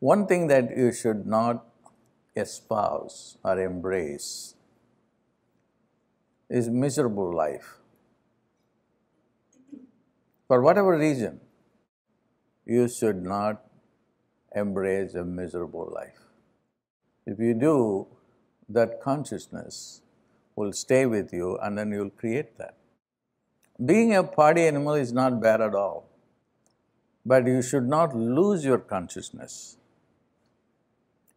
One thing that you should not espouse or embrace is miserable life. For whatever reason, you should not embrace a miserable life. If you do, that consciousness will stay with you and then you'll create that. Being a party animal is not bad at all, but you should not lose your consciousness.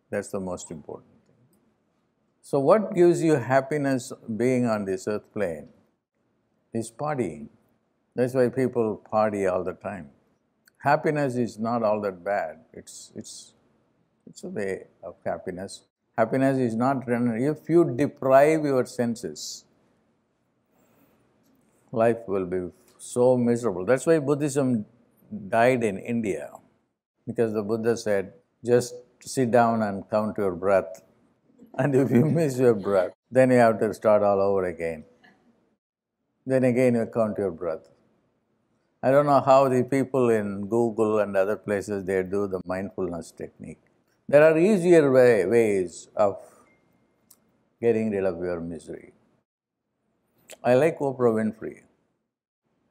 That's the most important thing. So, what gives you happiness being on this earth plane is partying. That's why people party all the time. Happiness is not all that bad. It's, it's, it's a way of happiness. Happiness is not, if you deprive your senses, life will be so miserable. That's why Buddhism died in India, because the Buddha said, just sit down and count your breath. And if you miss your breath, then you have to start all over again. Then again you count your breath. I don't know how the people in Google and other places they do the mindfulness technique. There are easier way, ways of getting rid of your misery. I like Oprah Winfrey.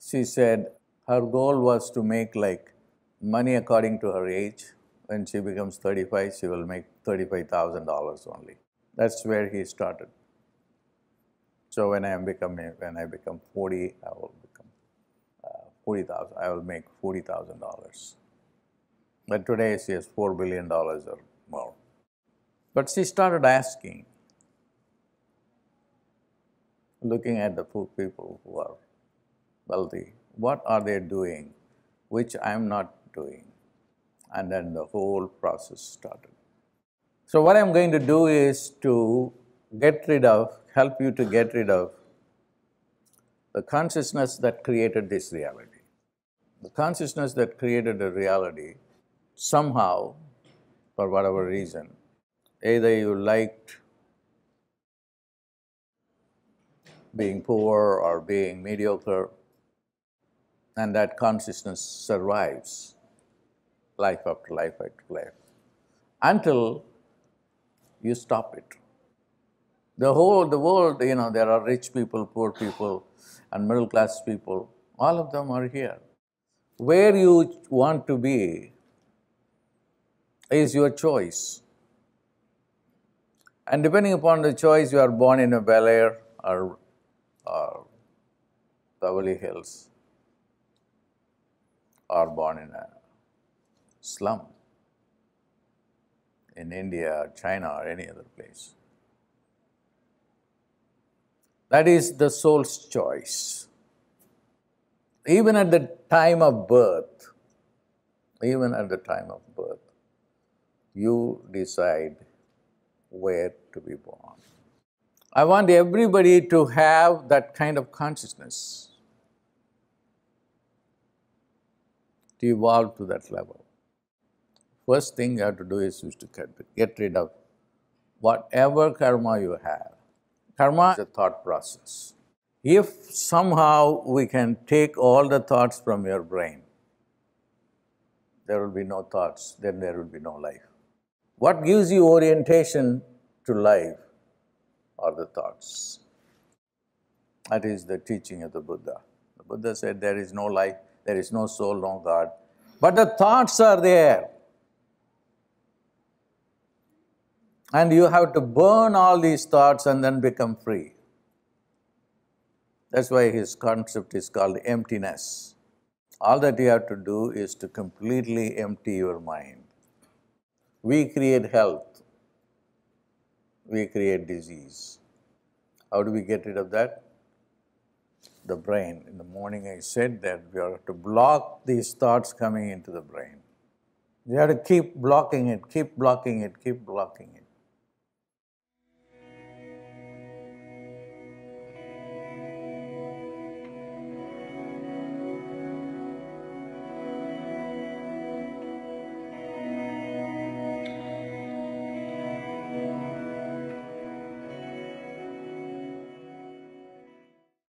She said her goal was to make like money according to her age. When she becomes 35, she will make $35,000 only. That's where he started. So when I become when I become 40, I will become uh, 40,000. I will make $40,000. But today she has $4 billion or more. But she started asking, looking at the poor people who are wealthy, what are they doing which I am not doing? And then the whole process started. So, what I am going to do is to get rid of, help you to get rid of the consciousness that created this reality. The consciousness that created the reality somehow, for whatever reason, either you liked being poor or being mediocre, and that consciousness survives life after life after life until you stop it. The whole the world, you know, there are rich people, poor people, and middle class people, all of them are here. Where you want to be is your choice. And depending upon the choice, you are born in a Bel Air or, or Beverly Hills, or born in a slum in India China or any other place. That is the soul's choice. Even at the time of birth, even at the time of birth, you decide where to be born. I want everybody to have that kind of consciousness, to evolve to that level. First thing you have to do is to get rid of whatever karma you have. Karma is a thought process. If somehow we can take all the thoughts from your brain, there will be no thoughts, then there will be no life. What gives you orientation to life are the thoughts. That is the teaching of the Buddha. The Buddha said there is no life, there is no soul, no God. But the thoughts are there. And you have to burn all these thoughts and then become free. That's why his concept is called emptiness. All that you have to do is to completely empty your mind. We create health, we create disease. How do we get rid of that? The brain. In the morning, I said that we have to block these thoughts coming into the brain. You have to keep blocking it, keep blocking it, keep blocking it.